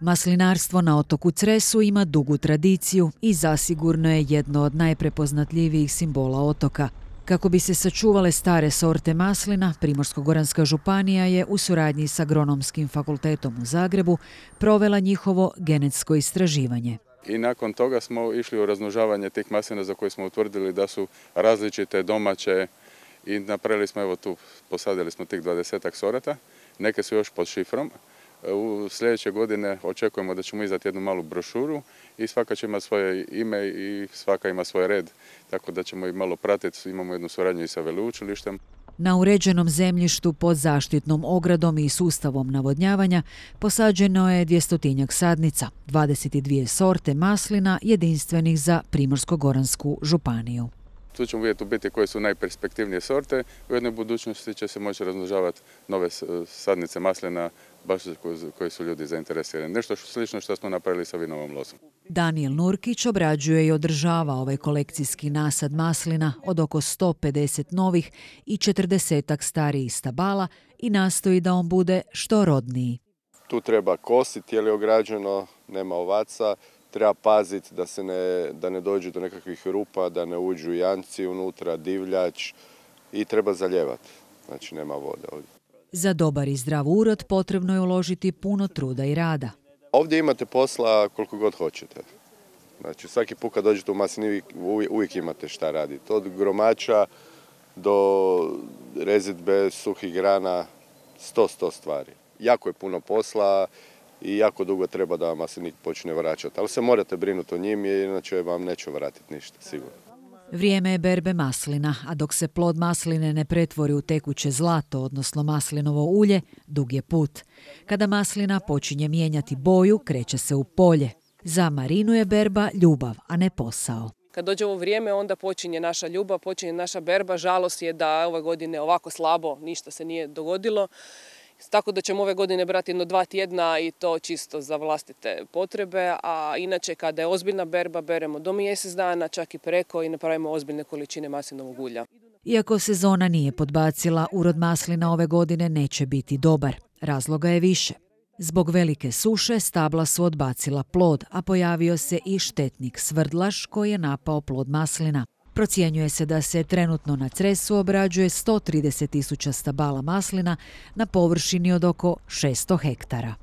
Maslinarstvo na otoku Cresu ima dugu tradiciju i zasigurno je jedno od najprepoznatljivijih simbola otoka. Kako bi se sačuvale stare sorte maslina, Primorsko-goranska županija je u suradnji sa Agronomskim fakultetom u Zagrebu provela njihovo genetsko istraživanje. I nakon toga smo išli u raznožavanje tih maslina za koje smo utvrdili da su različite domaće i napravili smo, evo tu, posadili smo tih dvadesetak sorata, neke su još pod šifrom, u sljedeće godine očekujemo da ćemo izdati jednu malu brošuru i svaka će imati svoje ime i svaka ima svoj red, tako da ćemo i malo pratiti, imamo jednu suradnju i sa veleučilištem. Na uređenom zemljištu pod zaštitnom ogradom i sustavom navodnjavanja posađeno je dvjestotinjak sadnica, 22 sorte maslina jedinstvenih za Primorsko-goransku županiju. Tu ćemo vidjeti u biti koje su najperspektivnije sorte. U jednoj budućnosti će se moći razmnožavati nove sadnice maslina baš koje su ljudi zainteresirani. Nešto slično što smo napravili sa vinovom lozom. Daniel Nurkić obrađuje i održava ovaj kolekcijski nasad maslina od oko 150 novih i 40 starijih stabala i nastoji da on bude što rodniji. Tu treba kositi, je li ograđeno, nema ovaca, treba paziti da, se ne, da ne dođe do nekakvih rupa, da ne uđu janci unutra, divljač i treba zaljevati. Znači nema vode ovdje. Za dobar i zdrav urod potrebno je uložiti puno truda i rada. Ovdje imate posla koliko god hoćete. Znači svaki put kad dođete u masini uvijek imate šta raditi. Od gromača do rezidbe, suhih grana, sto, sto stvari. Jako je puno posla, i jako dugo treba da vam maslinik počne vraćati. Ali se morate brinuti o njim jer inače vam neće vratiti ništa, sigurno. Vrijeme je berbe maslina, a dok se plod masline ne pretvori u tekuće zlato, odnosno maslinovo ulje, dug je put. Kada maslina počinje mijenjati boju, kreće se u polje. Za Marinu je berba ljubav, a ne posao. Kad dođe ovo vrijeme, onda počinje naša ljubav, počinje naša berba. Žalost je da ove godine ovako slabo, ništa se nije dogodilo. Tako da ćemo ove godine brati jedno dva tjedna i to čisto za vlastite potrebe, a inače kada je ozbiljna berba beremo do mjesec dana, čak i preko i napravimo ozbiljne količine maslinovog ulja. Iako sezona nije podbacila, urod maslina ove godine neće biti dobar. Razloga je više. Zbog velike suše stabla su odbacila plod, a pojavio se i štetnik svrdlaš koji je napao plod maslina. Procjenjuje se da se trenutno na Cresu obrađuje 130 tisuća stabala maslina na površini od oko 600 hektara.